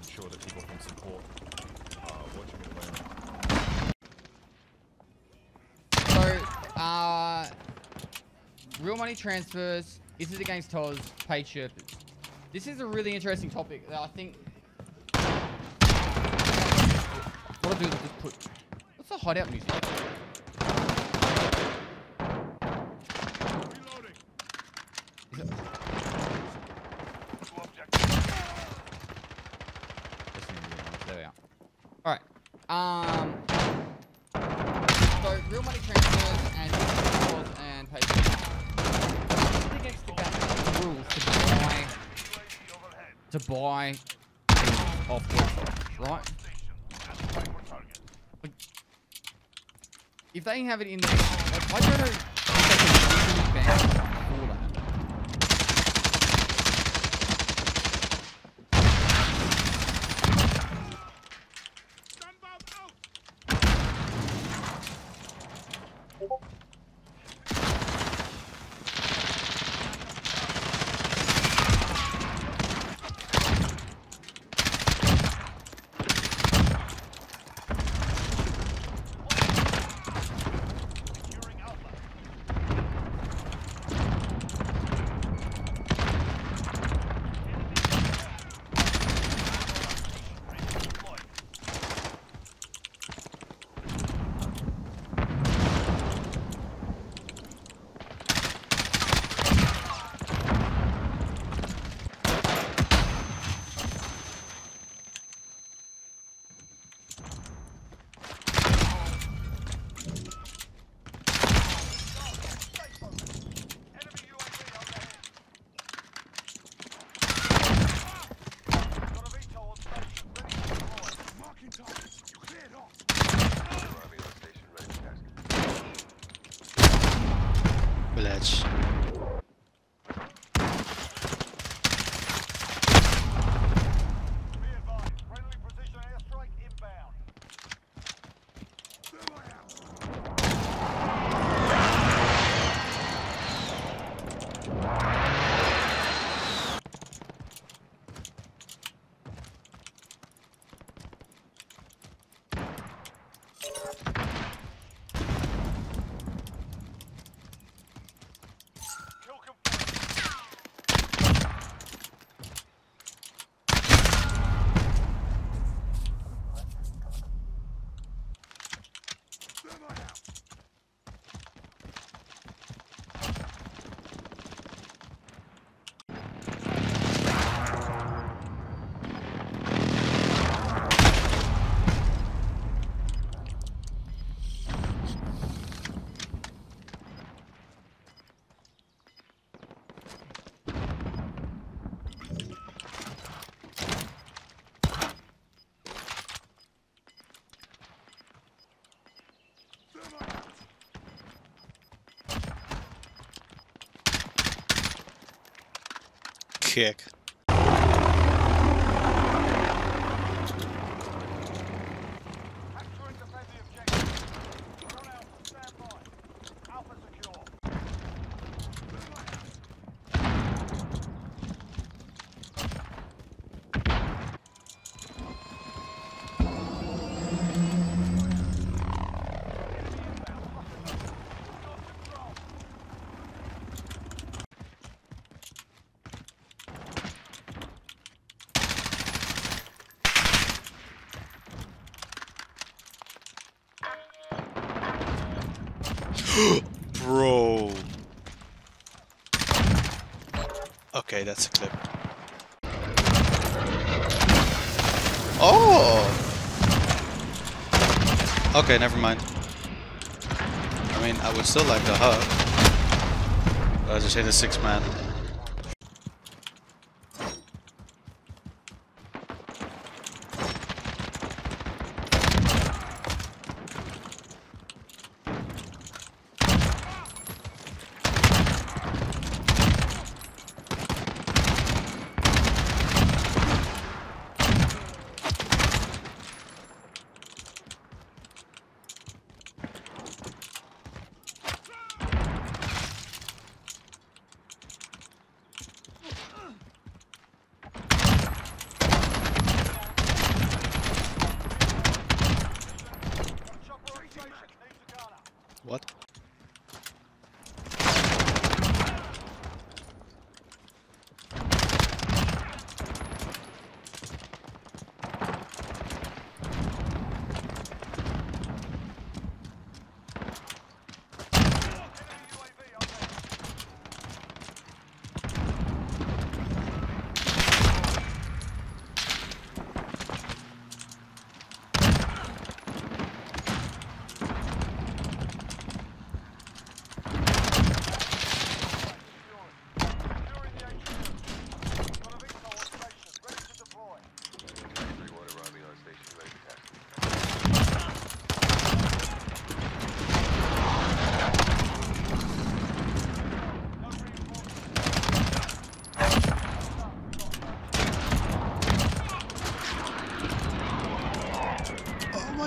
I'm sure that people can support uh, watching it later. So, uh, real money transfers. Is it against TOS? Paid Sherpas. This is a really interesting topic that I think. What I do is just put. What's the hideout music? Is it- There we are. All right. Um. So real money transfers and calls and it against the government rules to buy to buy off websites, right? If they have it in there, like, I don't know Kick. Bro. Okay, that's a clip. Oh! Okay, never mind. I mean, I would still like the hug. I just hit a six man.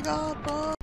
my god, Bob!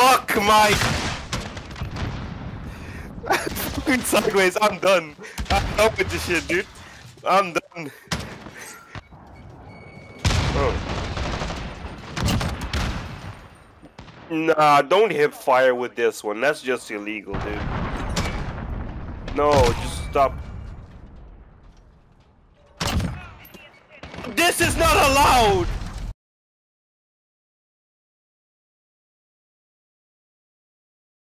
Fuck my. Fucking sideways. I'm done. I'm done with this shit, dude. I'm done. Oh. Nah, don't hip fire with this one. That's just illegal, dude. No, just stop. This is not allowed!